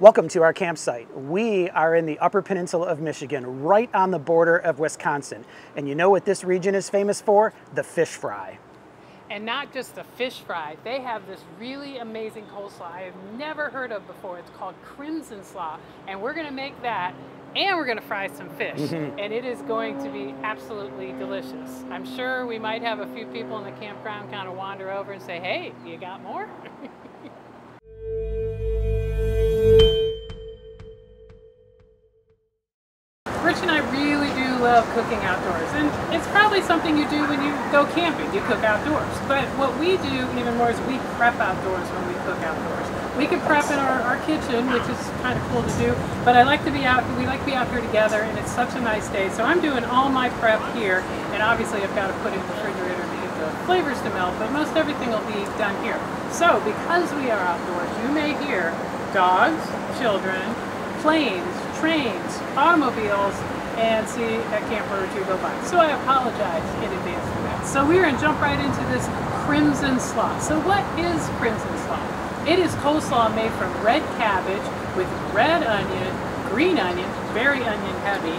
Welcome to our campsite. We are in the Upper Peninsula of Michigan, right on the border of Wisconsin. And you know what this region is famous for? The fish fry. And not just the fish fry, they have this really amazing coleslaw I have never heard of before. It's called Crimson Slaw. And we're gonna make that and we're gonna fry some fish. Mhm. And it is going to be absolutely delicious. I'm sure we might have a few people in the campground kind of wander over and say, hey, you got more? probably something you do when you go camping. You cook outdoors, but what we do even more is we prep outdoors when we cook outdoors. We can prep in our, our kitchen, which is kind of cool to do, but I like to be out. We like to be out here together, and it's such a nice day. So I'm doing all my prep here, and obviously I've got to put in the refrigerator to get the flavors to melt. But most everything will be done here. So because we are outdoors, you may hear dogs, children, planes, trains, automobiles, and see a camper or two go by. So I apologize in advance for that. So we're going to jump right into this crimson slaw. So what is crimson slaw? It is coleslaw made from red cabbage with red onion, green onion, very onion heavy,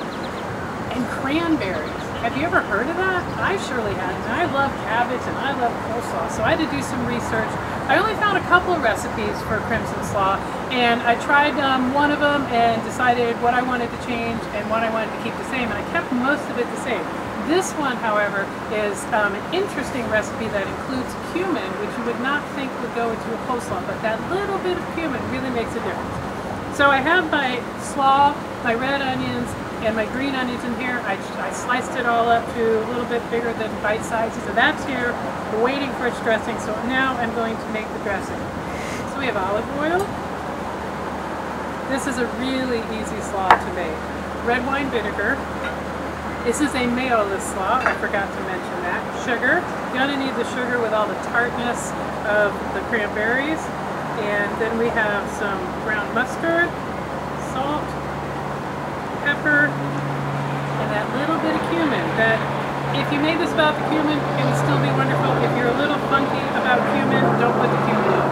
and cranberries. Have you ever heard of that? I surely hadn't. I love cabbage and I love coleslaw, so I had to do some research. I only found a couple of recipes for crimson slaw, and I tried um, one of them and decided what I wanted to change and what I wanted to keep the same, and I kept most of it the same. This one, however, is um, an interesting recipe that includes cumin, which you would not think would go into a coleslaw, but that little bit of cumin really makes a difference. So I have my slaw, my red onions, and my green onions in here. I, I sliced it all up to a little bit bigger than bite sizes. So that's here. Waiting for its dressing. So now I'm going to make the dressing. So we have olive oil. This is a really easy slaw to make. Red wine vinegar. This is a mayoless slaw. I forgot to mention that. Sugar. You're gonna need the sugar with all the tartness of the cranberries. And then we have some brown mustard, salt, pepper, and that little bit of cumin that if you made this about the cumin, it would still be wonderful. If you're a little funky about cumin, don't put the cumin in.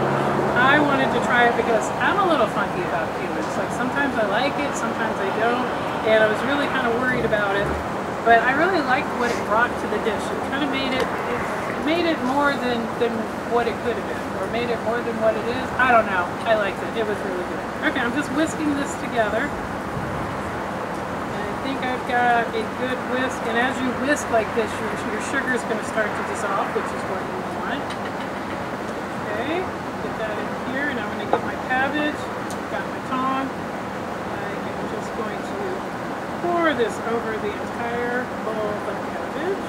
I wanted to try it because I'm a little funky about cumin. It's like sometimes I like it, sometimes I don't, and I was really kind of worried about it. But I really liked what it brought to the dish. It kind of made it, it made it more than, than what it could have been, or made it more than what it is. I don't know. I liked it. It was really good. Okay, I'm just whisking this together. I think I've got a good whisk, and as you whisk like this, your, your sugar is going to start to dissolve, which is what you want. Okay, get that in here, and I'm going to get my cabbage. I've Got my tong. I am just going to pour this over the entire bowl of cabbage.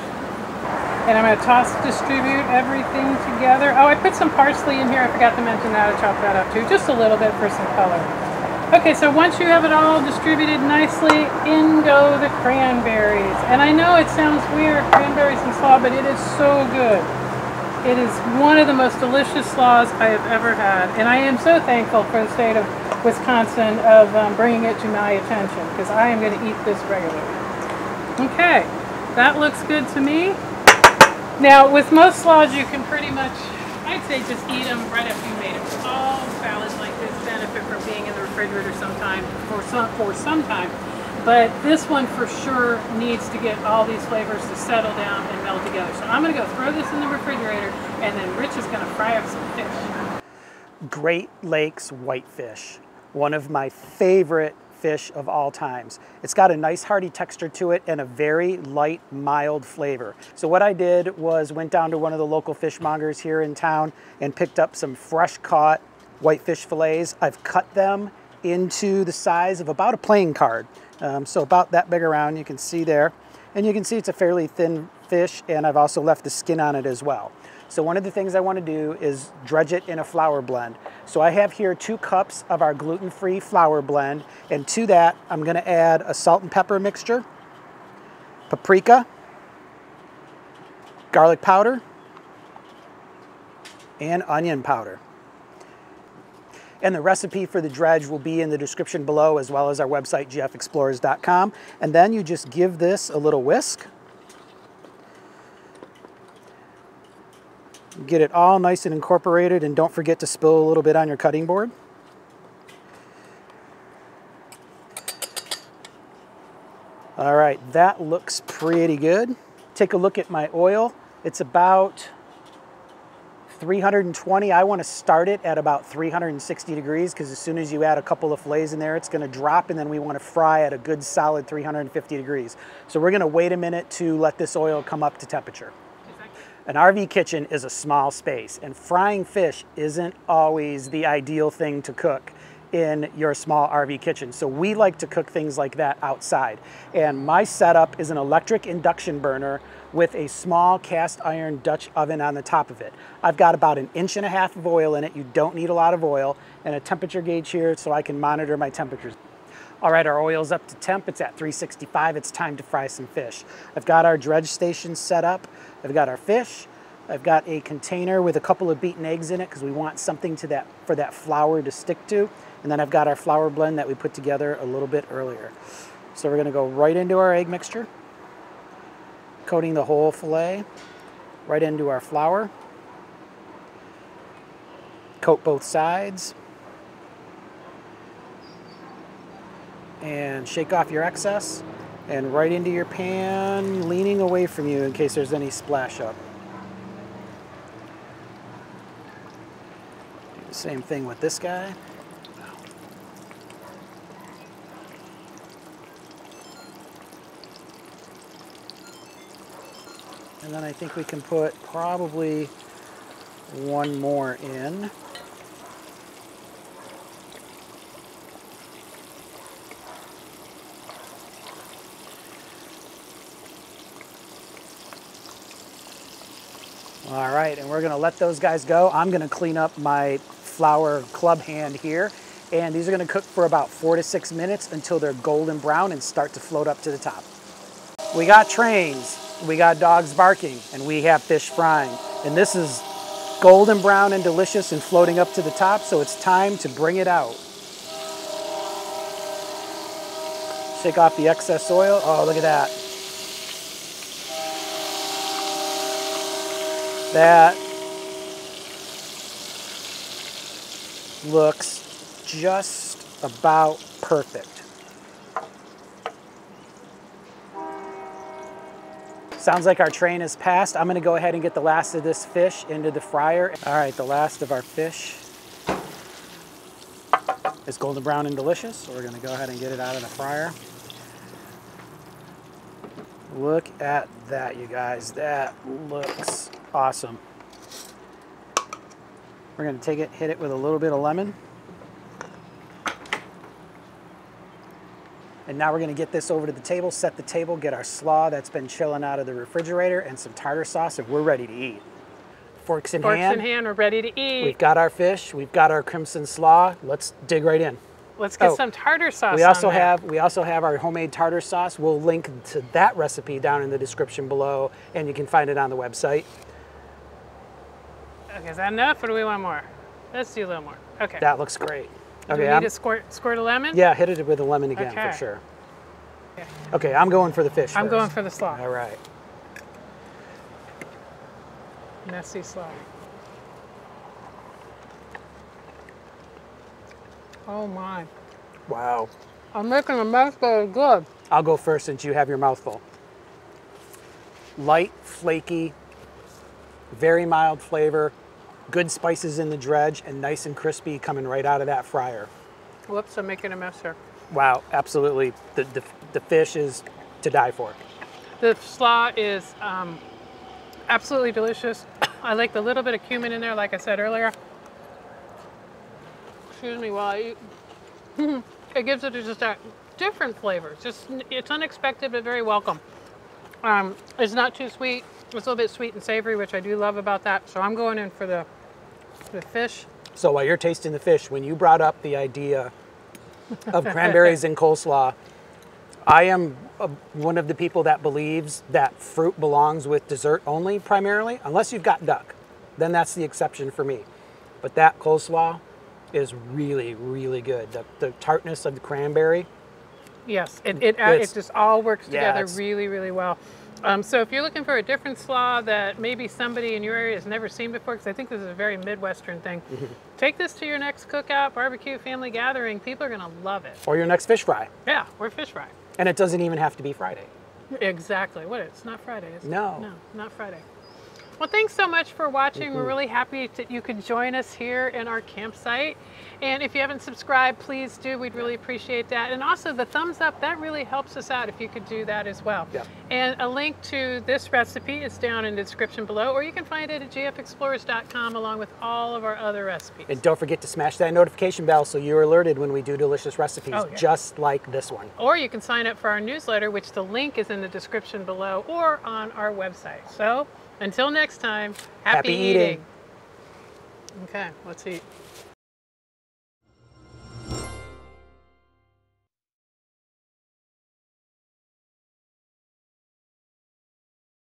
And I'm going to toss, distribute everything together. Oh, I put some parsley in here. I forgot to mention that. I chopped that up too, just a little bit for some color. Okay, so once you have it all distributed nicely, in go the cranberries. And I know it sounds weird, cranberries and slaw, but it is so good. It is one of the most delicious slaws I have ever had. And I am so thankful for the state of Wisconsin of um, bringing it to my attention because I am going to eat this regularly. Okay, that looks good to me. Now, with most slaws, you can pretty much, I'd say just eat them right after you made them. All salads like this benefit from being in the refrigerator sometime for some for some time. But this one for sure needs to get all these flavors to settle down and meld together. So I'm going to go throw this in the refrigerator, and then Rich is going to fry up some fish. Great Lakes whitefish, one of my favorite fish of all times. It's got a nice hearty texture to it and a very light, mild flavor. So what I did was went down to one of the local fishmongers here in town and picked up some fresh caught whitefish fillets. I've cut them into the size of about a playing card. Um, so about that big around, you can see there. And you can see it's a fairly thin fish and I've also left the skin on it as well. So one of the things I want to do is dredge it in a flour blend. So I have here two cups of our gluten-free flour blend, and to that I'm going to add a salt and pepper mixture, paprika, garlic powder, and onion powder. And the recipe for the dredge will be in the description below as well as our website, gfexplorers.com. And then you just give this a little whisk. Get it all nice and incorporated and don't forget to spill a little bit on your cutting board. All right, that looks pretty good. Take a look at my oil. It's about 320. I want to start it at about 360 degrees because as soon as you add a couple of fillets in there, it's going to drop and then we want to fry at a good solid 350 degrees. So we're going to wait a minute to let this oil come up to temperature. An RV kitchen is a small space and frying fish isn't always the ideal thing to cook in your small RV kitchen. So we like to cook things like that outside. And my setup is an electric induction burner with a small cast iron Dutch oven on the top of it. I've got about an inch and a half of oil in it. You don't need a lot of oil and a temperature gauge here so I can monitor my temperatures. All right, our oil's up to temp. It's at 365. It's time to fry some fish. I've got our dredge station set up. I've got our fish. I've got a container with a couple of beaten eggs in it because we want something to that for that flour to stick to. And then I've got our flour blend that we put together a little bit earlier. So we're gonna go right into our egg mixture, coating the whole filet, right into our flour. Coat both sides. And shake off your excess and right into your pan, leaning away from you in case there's any splash up. Do the same thing with this guy. And then I think we can put probably one more in. All right, and we're gonna let those guys go. I'm gonna clean up my flour club hand here, and these are gonna cook for about four to six minutes until they're golden brown and start to float up to the top. We got trains, we got dogs barking, and we have fish frying. And this is golden brown and delicious and floating up to the top, so it's time to bring it out. Shake off the excess oil. Oh, look at that. That looks just about perfect. Sounds like our train has passed. I'm gonna go ahead and get the last of this fish into the fryer. All right, the last of our fish is golden brown and delicious. So we're gonna go ahead and get it out of the fryer. Look at that, you guys. That looks awesome. We're gonna take it, hit it with a little bit of lemon. And now we're gonna get this over to the table, set the table, get our slaw that's been chilling out of the refrigerator and some tartar sauce and we're ready to eat. Forks in Forks hand. in hand, we're ready to eat. We've got our fish, we've got our crimson slaw. Let's dig right in. Let's get Oh, some tartar sauce We also have we also have our homemade tartar sauce. We'll link to that recipe down in the description below and you can find it on the website. Okay, is that enough or do we want more? Let's do a little more. Okay. That looks great. Do we Okay, need to squirt, squirt a lemon? yeah, hit it with a lemon again Okay. for sure. Okay. Okay, I'm going for the fish. I'm going for the slaw. All right. Messy slaw. Oh my. Wow. I'm making a mess, but it's good. I'll go first since you have your mouthful. Light, flaky, very mild flavor, good spices in the dredge, and nice and crispy coming right out of that fryer. Whoops, I'm making a mess here. Wow, absolutely. The, the, the fish is to die for. The slaw is um, absolutely delicious. I like the little bit of cumin in there, like I said earlier. Excuse me while I eat. it gives it just a different flavor. It's just it's unexpected but very welcome. Um, it's not too sweet. It's a little bit sweet and savory, which I do love about that. So I'm going in for the the fish. So while you're tasting the fish, when you brought up the idea of cranberries and coleslaw, I am uh one of the people that believes that fruit belongs with dessert only primarily, unless you've got duck. Then that's the exception for me. But that coleslaw is really, really good. The, the tartness of the cranberry. Yes, it it, uh, it just all works together it's- really really well. Um, so if you're looking for a different slaw that maybe somebody in your area has never seen before, because I think this is a very Midwestern thing, take this to your next cookout, barbecue, family gathering. People are gonna love it. Or your next fish fry. Yeah, or fish fry. And it doesn't even have to be Friday. Exactly. What? It's not Friday, is it? No. No, not Friday. Well, thanks so much for watching. We're mm-hmm. really happy that you could join us here in our campsite. And if you haven't subscribed, please do. We'd really appreciate that. And also the thumbs up, that really helps us out if you could do that as well. Yeah. And a link to this recipe is down in the description below, or you can find it at gfexplorers.com along with all of our other recipes. And don't forget to smash that notification bell so you're alerted when we do delicious recipes Oh, yeah. just like this one. Or you can sign up for our newsletter, which the link is in the description below or on our website. So until next time, happy, Happy eating. Okay, let's eat.